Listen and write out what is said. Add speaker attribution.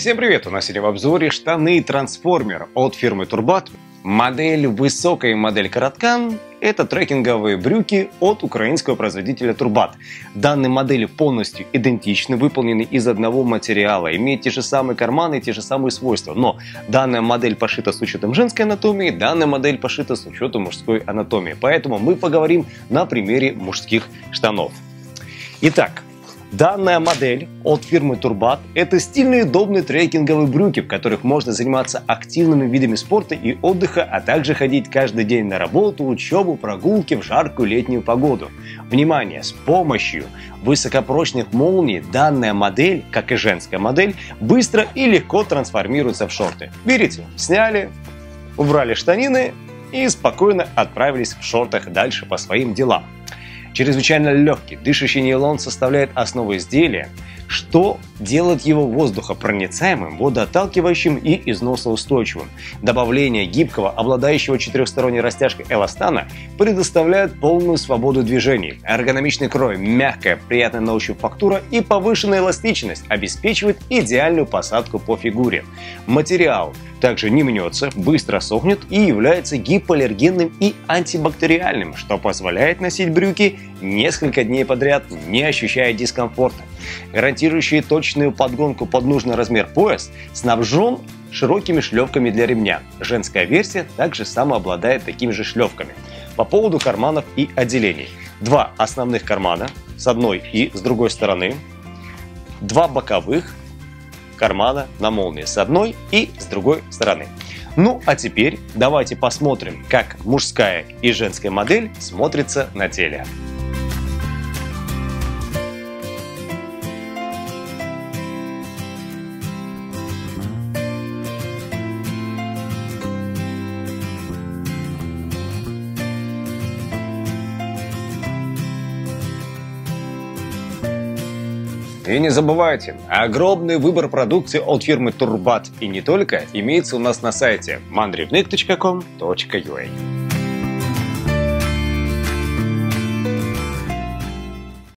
Speaker 1: Всем привет! У нас сегодня в обзоре штаны трансформер от фирмы Turbat. Модель высокая и модель короткан – это трекинговые брюки от украинского производителя Turbat. Данные модели полностью идентичны, выполнены из одного материала, имеют те же самые карманы и те же самые свойства. Но данная модель пошита с учетом женской анатомии, данная модель пошита с учетом мужской анатомии. Поэтому мы поговорим на примере мужских штанов. Итак, Данная модель от фирмы Turbat – это стильные удобные трекинговые брюки, в которых можно заниматься активными видами спорта и отдыха, а также ходить каждый день на работу, учебу, прогулки в жаркую летнюю погоду. Внимание! С помощью высокопрочных молний данная модель, как и женская модель, быстро и легко трансформируется в шорты. Берите, сняли, убрали штанины и спокойно отправились в шортах дальше по своим делам. Чрезвычайно легкий, дышащий нейлон составляет основу изделия, что делает его воздухопроницаемым, водоотталкивающим и износоустойчивым. Добавление гибкого, обладающего четырехсторонней растяжкой эластана предоставляет полную свободу движений. Эргономичный крой, мягкая, приятная на ощупь фактура и повышенная эластичность обеспечивает идеальную посадку по фигуре. Материал также не мнется, быстро сохнет и является гипоаллергенным и антибактериальным, что позволяет носить брюки несколько дней подряд, не ощущая дискомфорта. Гарантирующий точную подгонку под нужный размер пояс снабжен широкими шлевками для ремня. Женская версия также само обладает такими же шлевками. По поводу карманов и отделений. Два основных кармана с одной и с другой стороны, два боковых кармана на молнии с одной и с другой стороны. Ну а теперь давайте посмотрим, как мужская и женская модель смотрится на теле. И не забывайте, огромный выбор продукции от фирмы Turbat и не только имеется у нас на сайте mandrivnik.com.ua.